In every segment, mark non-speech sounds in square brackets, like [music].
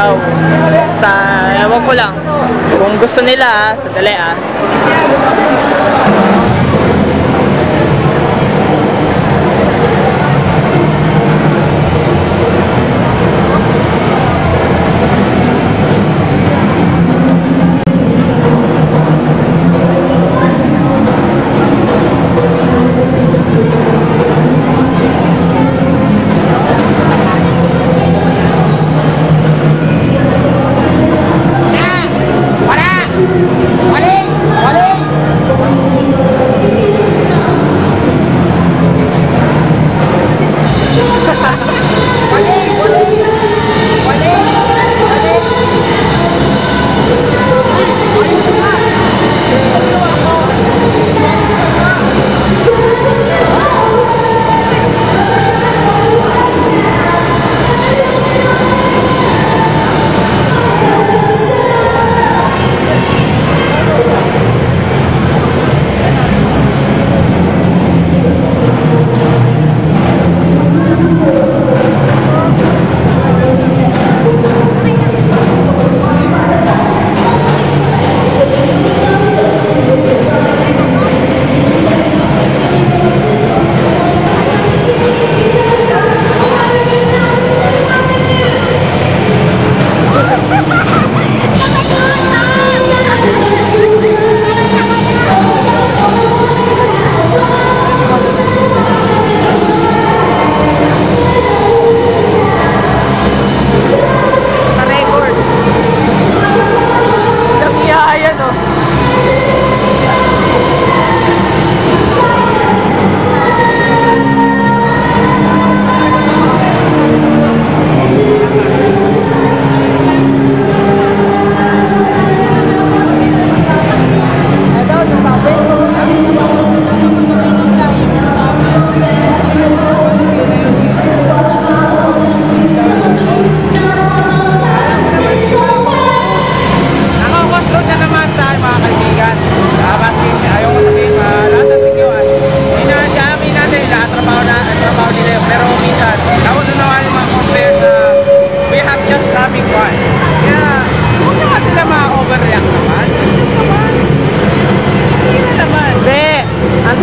daw. Sa, ewan ko lang. Kung gusto nila, ah, sadali ah.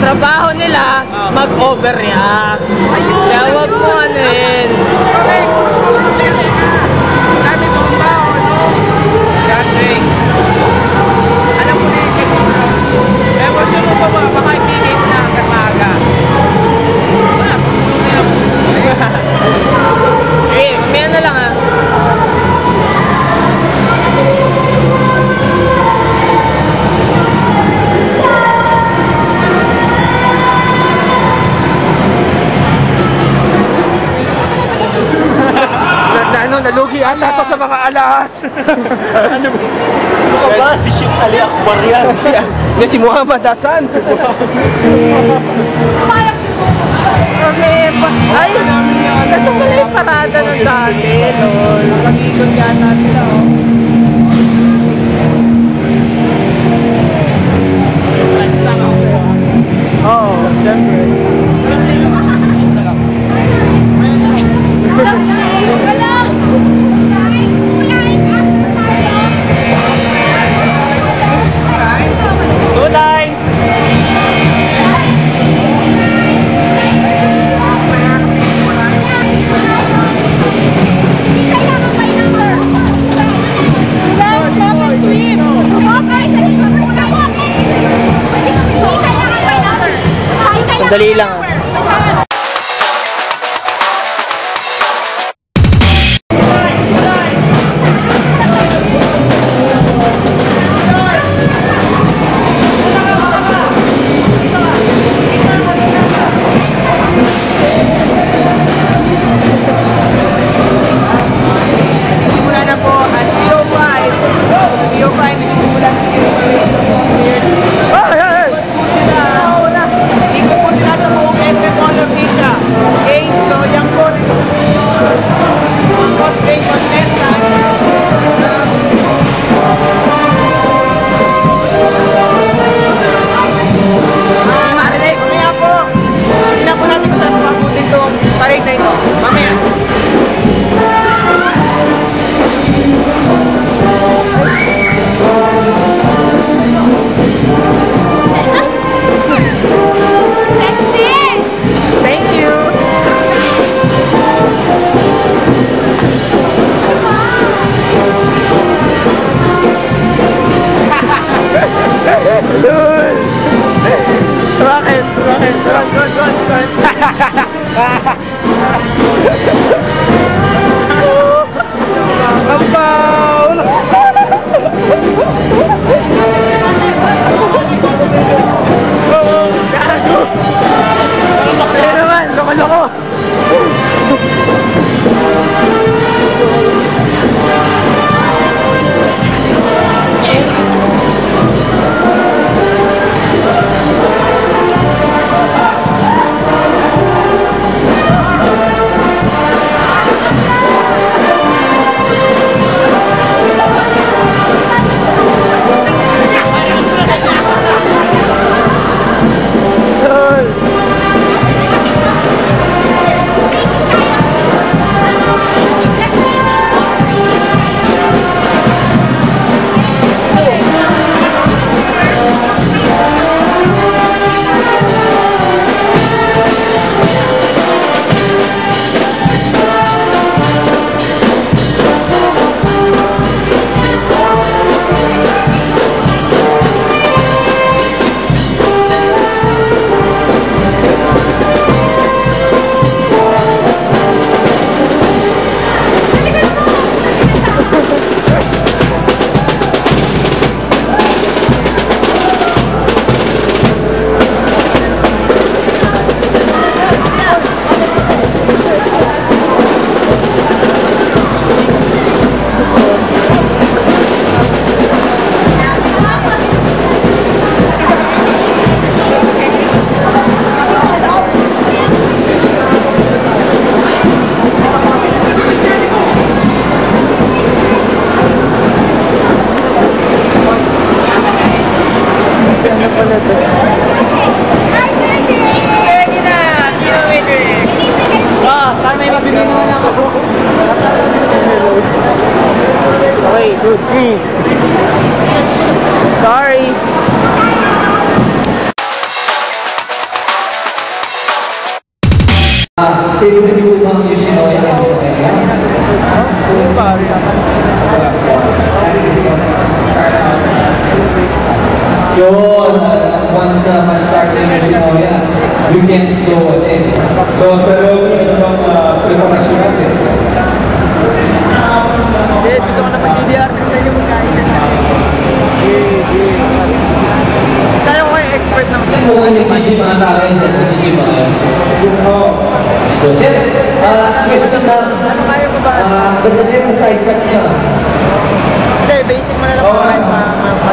Trabaho nila, Ah. mag-overreact. Kaya wag mo ano yun. Correct. Dami mong tao, no? God sakes. Alam mo na yung siguro. Eh, kung sino pa ba, ano, nalugi ata to sa mga alas. ano ba? Ano ba? Si Sheikh Ali Akbar yan. [laughs] Hindi, si Muhammad Hassan. Kami, ay, nasa pala yung parada ng dati, lol. Nakakikot yata sila, oh. Oo, syempre. Sandali lang [laughs] Hahaha. Uh, once na start na Yoshinoya, you can go on it. So, sa ba? Uh, but the same side cut niya. Hindi, basic mo na lang oh, kahit ma ma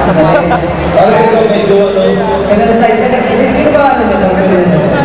medyo ano. Kaya na side cut. Sino ba ano na lang?